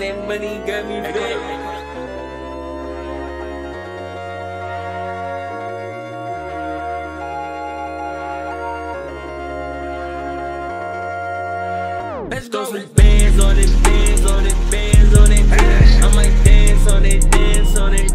that money got me back. Let's go. Throw some bands on it, bands on it, bands on it. Bands. I might dance on it, dance on it.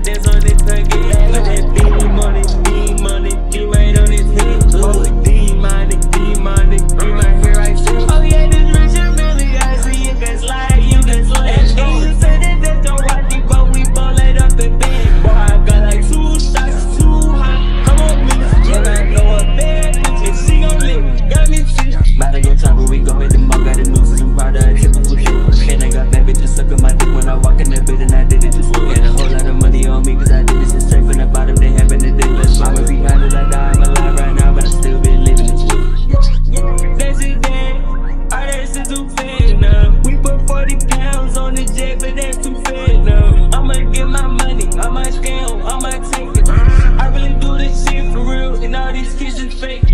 fake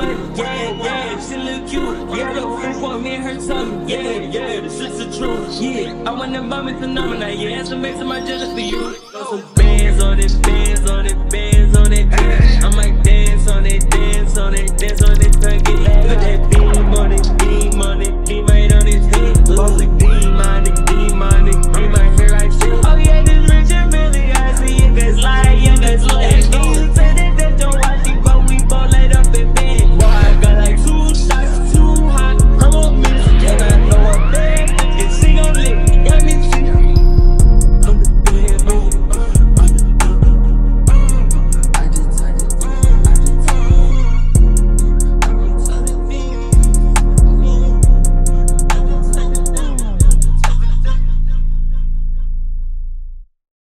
summer, yeah, yeah. She look cute, yeah, the freak want me and her tummy, yeah, yeah. The shit's the truth, yeah. I want the mama phenomena, yeah. It's amazing my judges for you. Throw some bands on it, bands on it, bands on it. I might dance on it, dance on it, dance on it.